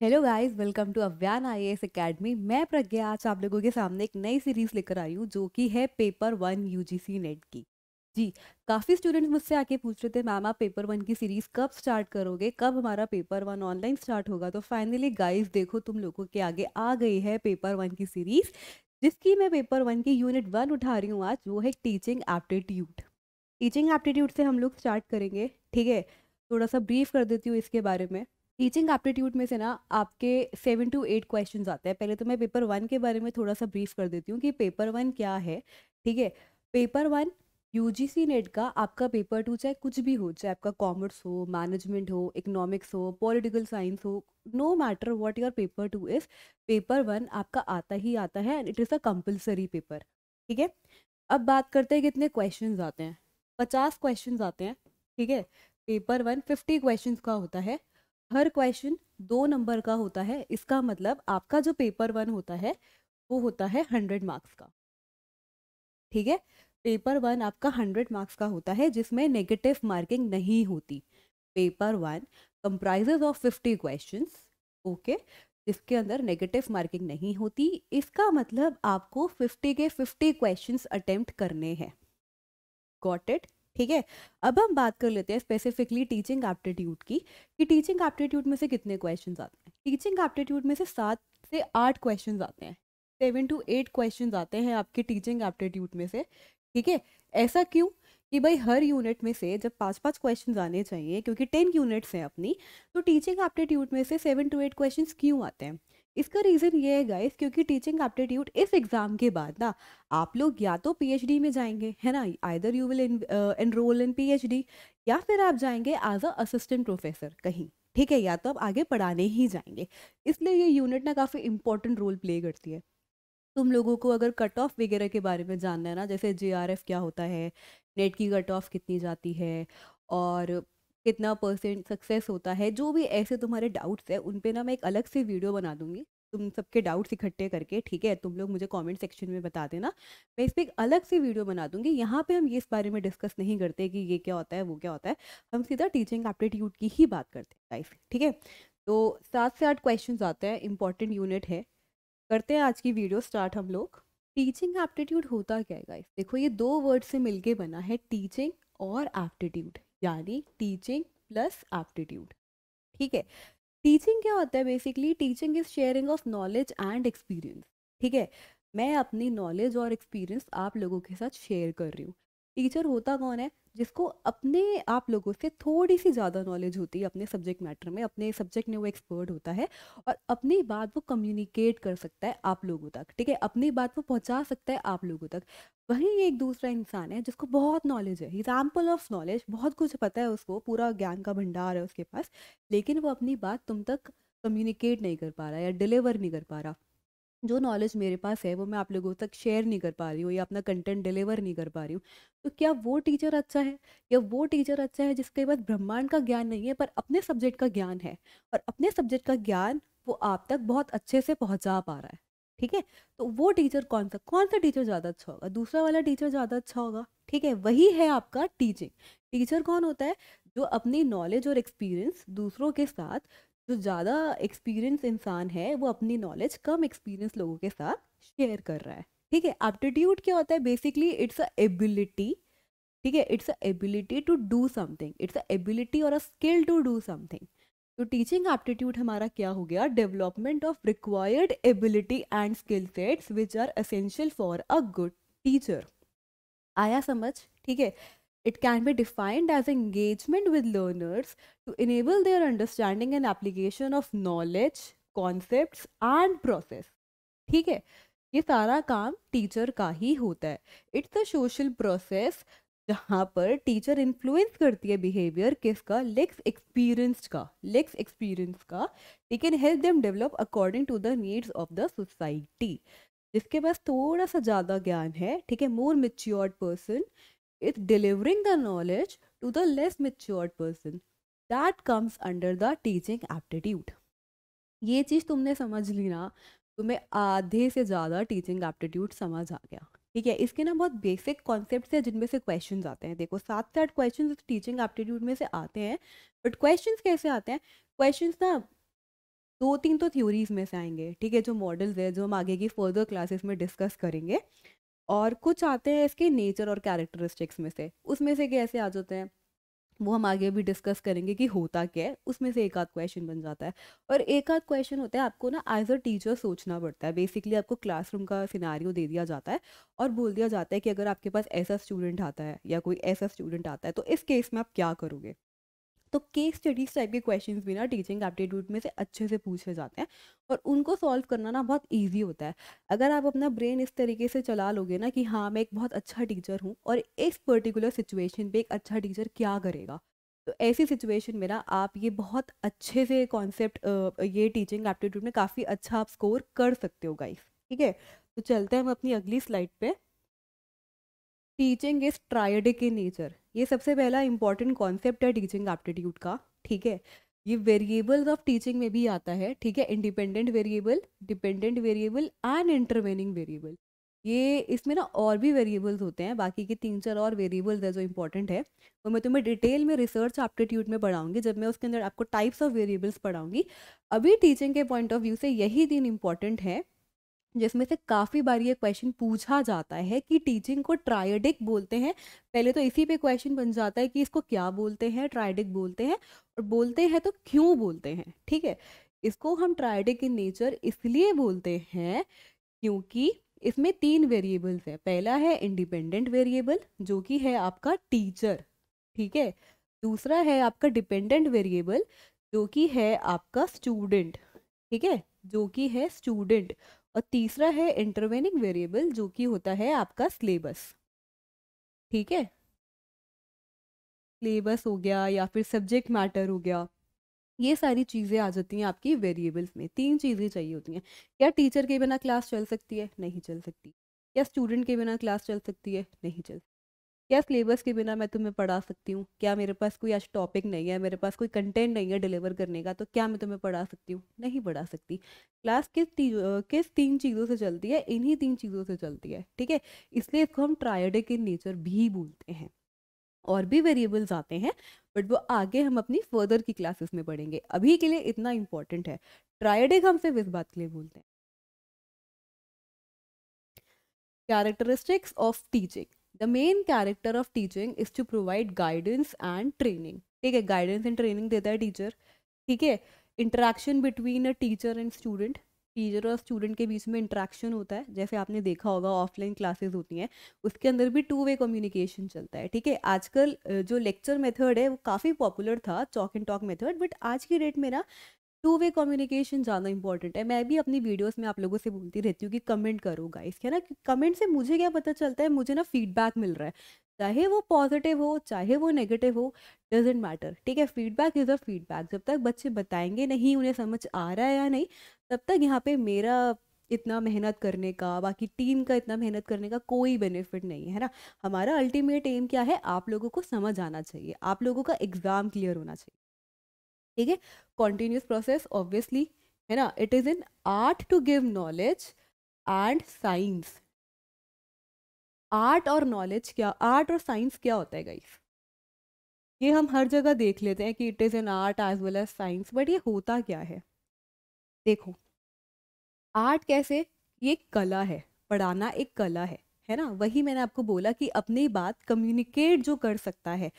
Hello guys welcome to Avyan I S academy मैं प्रज्ञा, आज आप लोगों के सामने एक नई सीरीज़ लेकर आई हूँ, जो कि है पेपर वन यूजीसी नेट की। जी, काफ़ी स्टूडेंट्स मुझसे आके पूछ रहे थे, मैम, आप पेपर वन की सीरीज़ कब स्टार्ट करोगे? कब हमारा पेपर वन ऑनलाइन स्टार्ट होगा? तो फाइनली गाइस देखो तुम लोगों के आगे आ गई है पेपर वन की सीरीज़ जिसकी मैं पेपर वन की यूनिट वन उठा रही हूँ आज, वो है टीचिंग एप्टीट्यूड टीचिंग एप्टीट्यूड से हम लोग स्टार्ट करेंगे, ठीक है? थोड़ा सा ब्रीफ कर देती हूँ इसके बारे में। टीचिंग एप्टीट्यूड में से ना आपके सेवन टू एट क्वेश्चन आते हैं। पहले तो मैं पेपर वन के बारे में थोड़ा सा ब्रीफ कर देती हूँ कि पेपर वन क्या है, ठीक है? पेपर वन यूजीसी नेट का आपका पेपर टू चाहे कुछ भी हो, चाहे आपका कॉमर्स हो मैनेजमेंट हो इकोनॉमिक्स हो पॉलिटिकल साइंस हो no matter what your paper two is paper one आपका आता ही आता है and it is a compulsory paper ठीक है? अब बात करते हैं कितने क्वेश्चन आते हैं। पचास क्वेश्चन आते हैं, ठीक है? पेपर वन फिफ्टी क्वेश्चन का होता है। हर क्वेश्चन दो नंबर का होता है। इसका मतलब आपका जो पेपर वन होता है, वो होता है हंड्रेड मार्क्स का। ठीक है? पेपर वन आपका हंड्रेड मार्क्स का होता है, जिसमें नेगेटिव मार्किंग नहीं होती। Paper one comprises of fifty question okay जिसके अंदर नेगेटिव मार्किंग नहीं होती। इसका मतलब आपको फिफ्टी के फिफ्टी क्वेश्चन अटेम्प्ट करने हैं। गॉट इट ठीक है? अब हम बात कर लेते हैं स्पेसिफिकली टीचिंग एप्टीट्यूड की कि टीचिंग एप्टीट्यूड में से कितने क्वेश्चन आते हैं? टीचिंग एप्टीट्यूड में से सात से आठ क्वेश्चन आते हैं। सेवन टू एट क्वेश्चन आते हैं आपके टीचिंग एप्टीट्यूड में से। ठीक है? ऐसा क्यों? कि भाई हर यूनिट में से जब पाँच पाँच क्वेश्चन आने चाहिए, क्योंकि टेन यूनिट्स हैं अपनी तो टीचिंग एप्टीट्यूड में से सेवन टू एट क्वेश्चन क्यों आते हैं? इसका रीज़न ये है गाइस क्योंकि टीचिंग एप्टीट्यूड इस एग्ज़ाम के बाद ना, आप लोग या तो पीएचडी में जाएँगे, है ना? Either you will enrol in PhD या फिर आप जाएँगे एज अ असिस्टेंट प्रोफेसर कहीं, ठीक है? या तो आप आगे पढ़ाने ही जाएँगे। इसलिए ये यूनिट ना काफ़ी इंपॉर्टेंट रोल प्ले करती है। तुम लोगों को अगर कट ऑफ़ वगैरह के बारे में जानना है ना, जैसे जेआरएफ क्या होता है नेट की कट ऑफ़ कितनी जाती है, और कितना परसेंट सक्सेस होता है, जो भी ऐसे तुम्हारे डाउट्स है उन पे ना मैं एक अलग से वीडियो बना दूँगी। तुम सबके डाउट्स इकट्ठे करके, ठीक है? तुम लोग मुझे कमेंट सेक्शन में बता देना। मैं इस पर एक अलग से वीडियो बना दूँगी। यहाँ पे हम ये इस बारे में डिस्कस नहीं करते कि ये क्या होता है, वो क्या होता है। हम सीधा टीचिंग एप्टीट्यूड की ही बात करते हैं गाइस ठीक है? तो सात से आठ क्वेश्चन आते हैं इंपॉर्टेंट यूनिट है। करते हैं आज की वीडियो स्टार्ट हम लोग। टीचिंग एप्टीट्यूड होता क्या है गाइस देखो, ये दो वर्ड से मिलके बना है टीचिंग और एप्टीट्यूड यानी टीचिंग प्लस एप्टीट्यूड ठीक है? टीचिंग क्या होता है basically teaching is sharing of knowledge and experience ठीक है? मैं अपनी नॉलेज और एक्सपीरियंस आप लोगों के साथ शेयर कर रही हूँ। टीचर होता कौन है? जिसको अपने आप लोगों से थोड़ी सी ज़्यादा नॉलेज होती है, अपने सब्जेक्ट मैटर में, अपने सब्जेक्ट में वो एक्सपर्ट होता है और अपनी बात वो कम्युनिकेट कर सकता है आप लोगों तक। ठीक है? अपनी बात वो पहुँचा सकता है आप लोगों तक। वहीं एक दूसरा इंसान है जिसको बहुत नॉलेज है। एग्ज़ाम्पल ऑफ़ नॉलेज बहुत कुछ पता है उसको, पूरा ज्ञान का भंडार है उसके पास, लेकिन वो अपनी बात तुम तक कम्युनिकेट नहीं कर पा रहा या डिलीवर नहीं कर पा रहा। जो नॉलेज मेरे पास है, वो मैं आप लोगों तक शेयर नहीं कर पा रही हूँ या अपना कंटेंट डिलीवर नहीं कर पा रही हूँ। तो क्या वो टीचर अच्छा है? या वो टीचर अच्छा है जिसके पास ब्रह्मांड का ज्ञान नहीं है, पर अपने सब्जेक्ट का ज्ञान है? और अपने सब्जेक्ट का ज्ञान वो आप तक बहुत अच्छे से पहुँचा पा रहा है। ठीक है? तो वो टीचर कौन सा? कौन सा टीचर ज़्यादा अच्छा होगा? दूसरा वाला टीचर ज़्यादा अच्छा होगा, ठीक है? वही है आपका टीचिंग टीचर कौन होता है? जो अपनी नॉलेज और एक्सपीरियंस दूसरों के साथ, जो ज़्यादा एक्सपीरियंस इंसान है, वो अपनी नॉलेज कम एक्सपीरियंस लोगों के साथ शेयर कर रहा है। ठीक है? एप्टीट्यूड क्या होता है? बेसिकली इट्स अ एबिलिटी ठीक है? It's a ability to do something it's a ability और a skill to do something तो टीचिंग एप्टीट्यूड हमारा क्या हो गया? Development of required ability and skill sets which are essential for a good teacher आया समझ? ठीक है? It can be defined as engagement with learners to enable their understanding and application of knowledge concept and process ठीक है? ये सारा काम teacher का ही होता है. इट्स अ सोशल प्रोसेस जहाँ पर टीचर इन्फ्लुएंस करती है बिहेवियर किसका? लेक्स एक्सपीरियंस का लेक्स एक्सपीरियंस का। It can help them develop according to the needs of the society जिसके पास थोड़ा सा ज़्यादा ज्ञान है, ठीक है more matured person is delivering the knowledge to the less matured person that comes under the teaching aptitude ये चीज़ तुमने समझ ली ना तुम्हें आधे से ज़्यादा टीचिंग एप्टीट्यूड समझ आ गया। ठीक है, इसके ना बहुत बेसिक कॉन्सेप्ट है जिनमें से क्वेश्चन आते हैं। देखो सात से आठ क्वेश्चन टीचिंग एप्टीट्यूड में से आते हैं बट क्वेश्चन कैसे आते हैं? क्वेश्चन ना दो तीन तो थ्योरीज में से आएँगे, ठीक है, जो मॉडल्स है, जो हम आगे की फर्दर क्लासेस में डिस्कस करेंगे। और कुछ आते हैं इसके नेचर और कैरेक्टरिस्टिक्स में से, उसमें से कैसे आ जाते हैं? वो हम आगे भी डिस्कस करेंगे कि होता क्या है, उसमें से एक आध क्वेश्चन बन जाता है। और एक आध क्वेश्चन होता है, आपको ना एज अ टीचर सोचना पड़ता है। बेसिकली आपको क्लासरूम का सिनारियो दे दिया जाता है और बोल दिया जाता है कि अगर आपके पास ऐसा स्टूडेंट आता है या कोई ऐसा स्टूडेंट आता है तो इस केस में आप क्या करोगे? तो केस स्टडीज़ टाइप के क्वेश्चंस भी ना टीचिंग एप्टीट्यूड में से अच्छे से पूछे जाते हैं और उनको सॉल्व करना ना बहुत इजी होता है। अगर आप अपना ब्रेन इस तरीके से चला लोगे ना कि हाँ मैं एक बहुत अच्छा टीचर हूँ और इस पर्टिकुलर सिचुएशन पे एक अच्छा टीचर क्या करेगा? तो ऐसी सिचुएशन में ना आप ये बहुत अच्छे से कॉन्सेप्ट ये टीचिंग एप्टीट्यूड में काफ़ी अच्छा आप स्कोर कर सकते हो गाइस ठीक है? तो चलते हैं हम अपनी अगली स्लाइड पे। Teaching is triadic in nature ये सबसे पहला इंपॉर्टेंट कॉन्सेप्ट है टीचिंग एप्टीट्यूड का, ठीक है? ये वेरिएबल्स ऑफ़ टीचिंग में भी आता है, ठीक है? Independent variable dependent variable and intervening variable ये इसमें ना और भी वेरिएबल्स होते हैं, बाकी के तीन चार और वेरिएबल्स है जो इंपॉर्टेंट है। वो मैं तुम्हें डिटेल में रिसर्च एप्टीट्यूड में पढ़ाऊँगी, जब मैं उसके अंदर आपको टाइप्स ऑफ़ वेरिएबल्स पढ़ाऊँगी। अभी टीचिंग के पॉइंट ऑफ़ व्यू से यही तीन इंपॉर्टेंट है। जिसमें से काफ़ी बार ये क्वेश्चन पूछा जाता है कि टीचिंग को ट्रायडिक बोलते हैं। पहले तो इसी पे क्वेश्चन बन जाता है कि इसको क्या बोलते हैं ट्रायडिक बोलते हैं और बोलते हैं तो क्यों बोलते हैं, ठीक है? इसको हम ट्रायडिक इन नेचर इसलिए बोलते हैं क्योंकि इसमें तीन वेरिएबल्स है। पहला है इंडिपेंडेंट वेरिएबल जो कि है आपका टीचर ठीक है? दूसरा है आपका डिपेंडेंट वेरिएबल जो कि है आपका स्टूडेंट ठीक है? जो कि है स्टूडेंट और तीसरा है इंटरवेनिंग वेरिएबल जो कि होता है आपका सिलेबस ठीक है? सिलेबस हो गया या फिर सब्जेक्ट मैटर हो गया, ये सारी चीज़ें आ जाती हैं आपकी वेरिएबल्स में। तीन चीज़ें चाहिए होती हैं। क्या टीचर के बिना क्लास चल सकती है? नहीं चल सकती। क्या स्टूडेंट के बिना क्लास चल सकती है? नहीं चल क्या सिलेबस के बिना मैं तुम्हें पढ़ा सकती हूँ? क्या मेरे पास कोई आज टॉपिक नहीं है? मेरे पास कोई कंटेंट नहीं है डिलीवर करने का तो क्या मैं तुम्हें पढ़ा सकती हूँ? नहीं पढ़ा सकती। क्लास किस किस तीन चीज़ों से चलती है? इन्हीं तीन चीज़ों से चलती है, ठीक है? इसलिए इसको हम ट्रायडिक इन नेचर भी बोलते हैं और भी वेरिएबल्स आते हैं बट वो आगे हम अपनी फर्दर की क्लासेस में पढ़ेंगे। अभी के लिए इतना इंपॉर्टेंट है। ट्रायडिक हम सिर्फ़ इस बात के लिए बोलते हैं। Characteristics of teaching the main character of teaching is to provide guidance and training ठीक है गाइडेंस एंड ट्रेनिंग देता है टीचर ठीक है interaction between a teacher and student teacher और स्टूडेंट के बीच में इंट्रैक्शन होता है. जैसे आपने देखा होगा ऑफलाइन क्लासेस होती हैं. उसके अंदर भी टू वे कम्युनिकेशन चलता है. ठीक है, आजकल जो लेक्चर मेथड है, वो काफ़ी पॉपुलर था chalk and talk method but आज की डेट में ना टू वे कम्युनिकेशन ज़्यादा इंपॉर्टेंट है। मैं भी अपनी वीडियोस में आप लोगों से बोलती रहती हूँ कि कमेंट करो गाइस है ना? कमेंट से मुझे क्या पता चलता है? मुझे ना फीडबैक मिल रहा है। चाहे वो पॉजिटिव हो, चाहे वो नेगेटिव हो डजेंट मैटर ठीक है? फीडबैक इज़ अ फीडबैक जब तक बच्चे बताएँगे नहीं, उन्हें समझ आ रहा है या नहीं, तब तक यहाँ पे मेरा इतना मेहनत करने का, बाकी टीम का इतना मेहनत करने का कोई बेनिफिट नहीं है ना? हमारा अल्टीमेट एम क्या है? आप लोगों को समझ आना चाहिए। आप लोगों का एग्ज़ाम क्लियर होना चाहिए। ठीक है? कॉन्टिन्यूस प्रोसेस ऑब्वियसली है ना? It is in art to give knowledge and science art और नॉलेज क्या? आर्ट और साइंस क्या होता है गाइस ये हम हर जगह देख लेते हैं कि it is an art as well as science but ये होता क्या है? देखो आर्ट कैसे? ये कला है, पढ़ाना एक कला है है ना? वही मैंने आपको बोला कि अपनी बात कम्युनिकेट जो कर सकता है,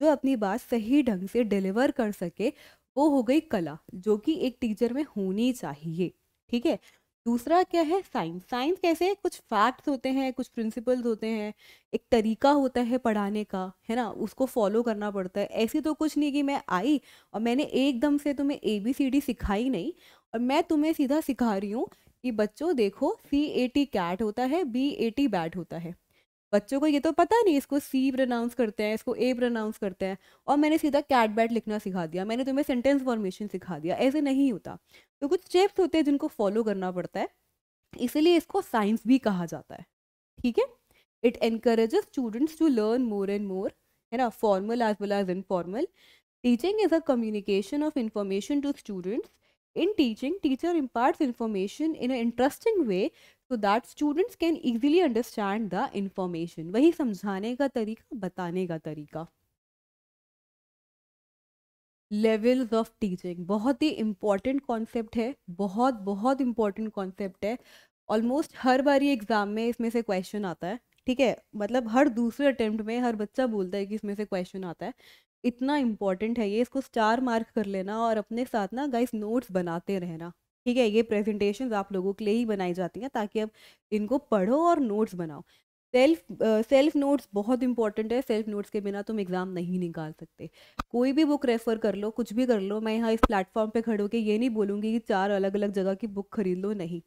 जो अपनी बात सही ढंग से डिलीवर कर सके वो हो गई कला, जो कि एक टीचर में होनी चाहिए, ठीक है? दूसरा क्या है? साइंस साइंस कैसे कुछ फैक्ट्स होते हैं, कुछ प्रिंसिपल्स होते हैं, एक तरीका होता है पढ़ाने का, है ना? उसको फॉलो करना पड़ता है। ऐसी तो कुछ नहीं कि मैं आई और मैंने एकदम से तुम्हें ए बी सी डी सिखाई नहीं और मैं तुम्हें सीधा सिखा रही हूँ कि बच्चों देखो सी ए टी कैट होता है बी ए टी बैट होता है। बच्चों को ये तो पता नहीं इसको सी प्रोनाउंस करते हैं इसको ए प्रोनाउंस करते हैं। और मैंने सीधा कैट बैट लिखना सिखा दिया मैंने तुम्हें सेंटेंस फॉर्मेशन सिखा दिया ऐसे नहीं होता। तो कुछ स्टेप्स होते हैं जिनको फॉलो करना पड़ता है इसीलिए इसको साइंस भी कहा जाता है ठीक है? It encourages students to learn more and more है ना? Formal as well as informal teaching is a communication of information to students In teaching, teacher imparts information in an interesting way so that students can easily understand the information वही समझाने का तरीका, बताने का तरीका. Levels of teaching बहुत ही important concept है. बहुत बहुत इंपॉर्टेंट कॉन्सेप्ट है. ऑलमोस्ट हर बारी एग्ज़ाम में इसमें से क्वेश्चन आता है. ठीक है? मतलब हर दूसरे अटेम्प्ट में हर बच्चा बोलता है कि इसमें से क्वेश्चन आता है. इतना इंपॉर्टेंट है ये. इसको स्टार मार्क कर लेना और अपने साथ ना गाइस नोट्स बनाते रहना. ठीक है, ये प्रेजेंटेशन आप लोगों के लिए ही बनाई जाती हैं ताकि अब इनको पढ़ो और नोट्स बनाओ। सेल्फ सेल्फ नोट्स बहुत इंपॉर्टेंट है, सेल्फ नोट्स के बिना तुम एग्ज़ाम नहीं निकाल सकते। कोई भी बुक रेफ़र कर लो, कुछ भी कर लो, मैं यहाँ इस प्लेटफॉर्म पे खड़े होकर ये नहीं बोलूँगी कि चार अलग अलग जगह की बुक खरीद लो, नहीं।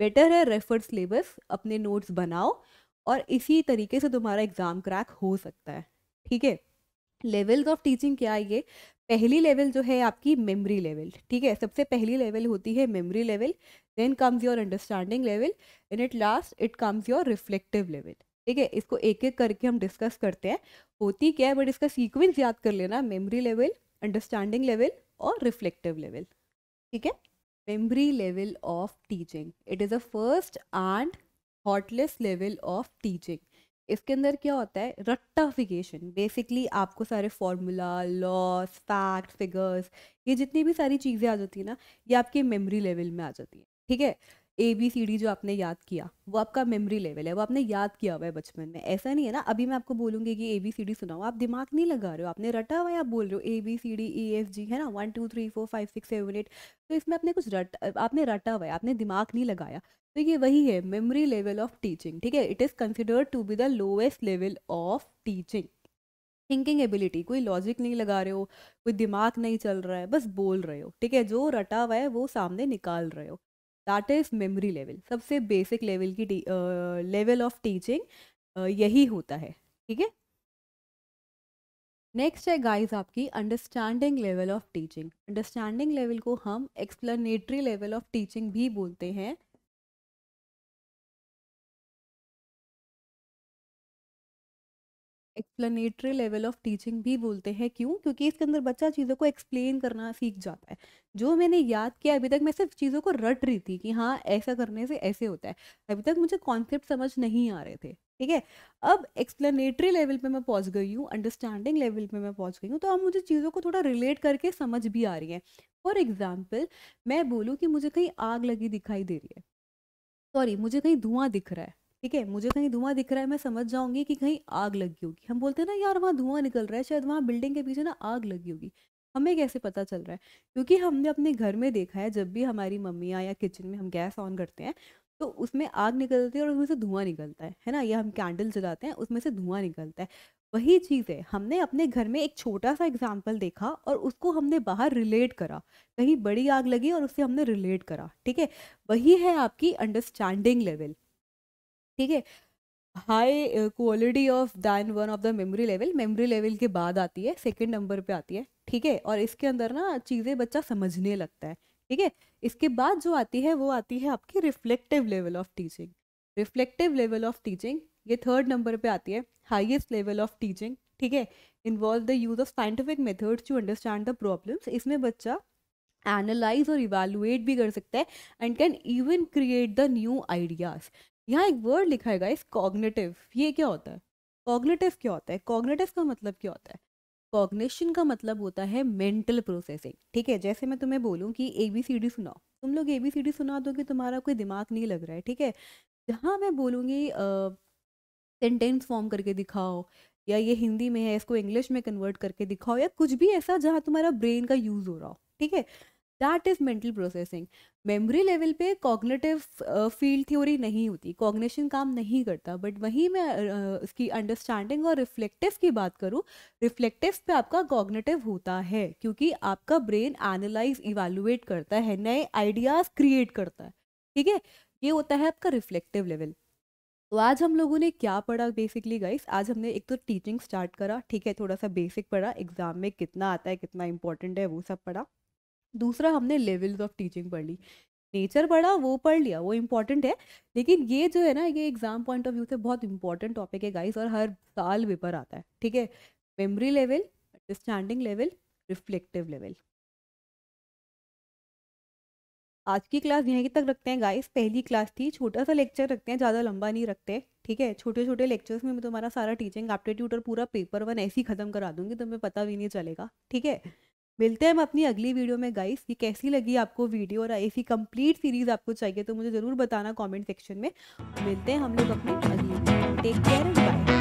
बेटर है रेफर सिलेबस, अपने नोट्स बनाओ और इसी तरीके से तुम्हारा एग्ज़ाम क्रैक हो सकता है। ठीक है? लेवल्स ऑफ़ टीचिंग क्या है ये? पहली लेवल जो है आपकी मेमोरी लेवल ठीक है? सबसे पहली लेवल होती है memory level then comes your understanding level and it last it comes your reflective level ठीक है? इसको एक एक करके हम डिस्कस करते हैं। होती क्या है? बट इसका सीक्वेंस याद कर लेना मेमोरी लेवल अंडरस्टैंडिंग लेवल और रिफ्लेक्टिव लेवल ठीक है? Memory level of teaching it is a first and thoughtless level of teaching इसके अंदर क्या होता है? रट्टाफिकेशन बेसिकली आपको सारे फॉर्मूला लॉस फैक्ट फिगर्स ये जितनी भी सारी चीज़ें आ जाती है ना, ये आपके मेमोरी लेवल में आ जाती है। ठीक है? ए बी सी डी जो आपने याद किया, वो आपका मेमोरी लेवल है, वो आपने याद किया हुआ है बचपन में। ऐसा नहीं है ना, अभी मैं आपको बोलूँगी कि ए बी सी डी सुनाओ। आप दिमाग नहीं लगा रहे हो, आपने रटा हुआ है आप बोल रहे हो? A B C D E F G है ना? One two three four five six seven eight तो इसमें आपने कुछ रट, आपने रटा हुआ है, आपने दिमाग नहीं लगाया। तो ये वही है मेमोरी लेवल ऑफ़ टीचिंग ठीक है? It is considered to be the lowest level of teaching thinking ability कोई लॉजिक नहीं लगा रहे हो, कोई दिमाग नहीं चल रहा है, बस बोल रहे हो, ठीक है? जो रटा हुआ है, वो सामने निकाल रहे हो। दैट इज़ मेमोरी लेवल सबसे बेसिक लेवल की लेवल ऑफ़ टीचिंग यही होता है। ठीक है? नेक्स्ट है गाइस आपकी understanding level of teaching understanding level को हम एक्सप्लेनेटरी लेवल ऑफ़ टीचिंग भी बोलते हैं। एक्सप्लेनेटरी लेवल ऑफ़ टीचिंग भी बोलते हैं। क्यों? क्योंकि इसके अंदर बच्चा चीज़ों को एक्सप्लेन करना सीख जाता है। जो मैंने याद किया, अभी तक मैं सिर्फ़ चीज़ों को रट रही थी कि हाँ ऐसा करने से ऐसे होता है। अभी तक मुझे कॉन्सेप्ट समझ नहीं आ रहे थे, ठीक है? अब एक्सप्लेनेटरी लेवल पे मैं पहुँच गई हूँ अंडरस्टैंडिंग लेवल पे मैं पहुँच गई हूँ तो अब मुझे चीज़ों को थोड़ा रिलेट करके समझ भी आ रही है। फॉर एग्ज़ाम्पल मैं बोलूँ कि मुझे कहीं आग लगी दिखाई दे रही है। सॉरी मुझे कहीं धुआँ दिख रहा है। ठीक है, मुझे कहीं धुआँ दिख रहा है, मैं समझ जाऊँगी कि कहीं आग लगी होगी। हम बोलते हैं ना, यार, वहाँ धुआँ निकल रहा है, शायद वहाँ बिल्डिंग के पीछे ना आग लगी होगी। हमें कैसे पता चल रहा है? क्योंकि हमने अपने घर में देखा है, जब भी हमारी मम्मियाँ या किचन में हम गैस ऑन करते हैं तो उसमें आग निकलती है और उसमें से धुआँ निकलता है है ना? या हम कैंडल जलाते हैं, उसमें से धुआँ निकलता है। वही चीज़ है, हमने अपने घर में एक छोटा सा एग्ज़ाम्पल देखा और उसको हमने बाहर रिलेट करा। कहीं बड़ी आग लगी और उससे हमने रिलेट करा, ठीक है? वही है आपकी अंडरस्टैंडिंग लेवल ठीक है? High quality of than one of the memory level memory level के बाद आती है सेकेंड नंबर पे आती है, ठीक है? और इसके अंदर ना चीज़ें बच्चा समझने लगता है, ठीक है? इसके बाद जो आती है, वो आती है आपकी reflective level of teaching reflective level of teaching ये थर्ड नंबर पे आती है हाईएस्ट लेवल ऑफ़ टीचिंग ठीक है? Involve the use of scientific methods to understand the problems इसमें बच्चा एनालाइज और इवेलुएट भी कर सकता है and can even create the new ideas यहाँ एक वर्ड लिखा है गाइस कॉग्नेटिव ये क्या होता है? कॉग्नेटिव क्या होता है? कॉग्नेटिव का मतलब क्या होता है? कॉग्निशन का मतलब होता है मेंटल प्रोसेसिंग ठीक है, जैसे मैं तुम्हें बोलूँ कि ए बी सी डी सुनाओ। तुम लोग ए बी सी डी सुना दो कि तुम्हारा कोई दिमाग नहीं लग रहा है, ठीक है? जहाँ मैं बोलूँगी सेंटेंस फॉर्म करके दिखाओ, या ये हिंदी में है, इसको इंग्लिश में कन्वर्ट करके दिखाओ, या कुछ भी ऐसा जहाँ तुम्हारा ब्रेन का यूज़ हो रहा हो, ठीक है? That is mental processing memory level पे कॉग्नेटिव फ़ील्ड थ्योरी नहीं होती कॉग्निशन काम नहीं करता बट वहीं मैं uh, इसकी अंडरस्टैंडिंग और रिफ्लेक्टिव की बात करूँ रिफ्लेक्टिव पे आपका कॉग्नेटिव होता है क्योंकि आपका ब्रेन एनालाइज इवेलुएट करता है नए आइडियाज़ क्रिएट करता है ठीक है? ये होता है आपका रिफ्लेक्टिव लेवल तो आज हम लोगों ने क्या पढ़ा बेसिकली गाइस आज हमने एक तो टीचिंग स्टार्ट करा ठीक है? थोड़ा सा बेसिक पढ़ा एग्ज़ाम में कितना आता है कितना इंपॉर्टेंट है वो सब पढ़ा। दूसरा हमने लेवल्स ऑफ़ टीचिंग पढ़ ली। नेचर पढ़ा, वो पढ़ लिया, वो इंपॉर्टेंट है। लेकिन ये जो है ना, ये एग्ज़ाम पॉइंट ऑफ़ व्यू से बहुत इंपॉर्टेंट टॉपिक है गाइस और हर साल पेपर आता है, ठीक है? Memory level understanding level reflective level आज की क्लास यहीं तक रखते हैं गाइस पहली क्लास थी, छोटा सा लेक्चर रखते हैं, ज़्यादा लंबा नहीं रखते, ठीक है? छोटे छोटे लेक्चर्स में मैं तुम्हारा सारा टीचिंग एप्टीट्यूड और पूरा पेपर वन ऐसे ही ख़त्म करा दूँगी, तुम्हें पता भी नहीं चलेगा, ठीक है? मिलते हैं हम अपनी अगली वीडियो में गाइस ये कैसी लगी आपको वीडियो और ऐसी कंप्लीट सीरीज़ आपको चाहिए तो मुझे ज़रूर बताना कमेंट सेक्शन में। मिलते हैं हम लोग अपनी अगली टेक केयर बाय